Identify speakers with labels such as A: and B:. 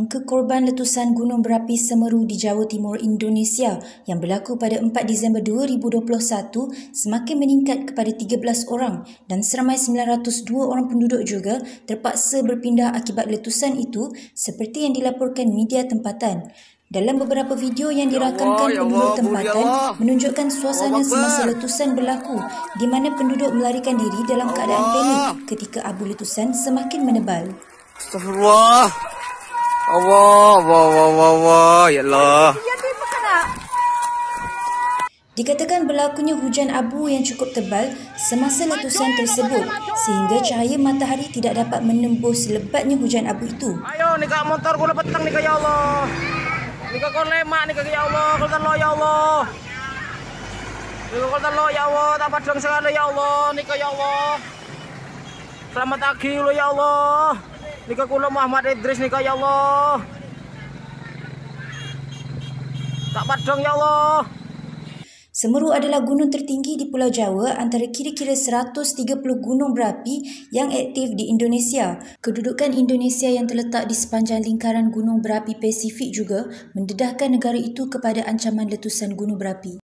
A: angka korban letusan gunung berapi Semeru di Jawa Timur Indonesia yang berlaku pada 4 Disember 2021 semakin meningkat kepada 13 orang dan seramai 902 orang penduduk juga terpaksa berpindah akibat letusan itu seperti yang dilaporkan media tempatan. Dalam beberapa video yang dirakamkan
B: ya
A: penduduk tempatan
B: ya
A: menunjukkan suasana semasa letusan berlaku di mana penduduk melarikan diri dalam keadaan panik ketika abu letusan semakin menebal.
B: Astagfirullah. Allah, Allah, Allah, Allah, Allah. Ya Allah.
A: Dikatakan berlakunya hujan abu yang cukup tebal semasa letusan tersebut sehingga cahaya matahari tidak dapat menembus lebatnya hujan abu itu.
B: Ayo, ni kak motor gula petang ni kak ya Allah. Ni kak kau lemak ni kak ya Allah. Kau talo ya Allah. Ni kak kau talo ya Allah. Tak padang sekali ya Allah. Ni kak ya Allah. Selamat pagi lo ya Allah. Ni kak kula Muhammad Idris ni kak ya Allah. Tak padang ya Allah.
A: Semeru adalah gunung tertinggi di Pulau Jawa antara kira-kira 130 gunung berapi yang aktif di Indonesia. Kedudukan Indonesia yang terletak di sepanjang lingkaran gunung berapi Pasifik juga mendedahkan negara itu kepada ancaman letusan gunung berapi.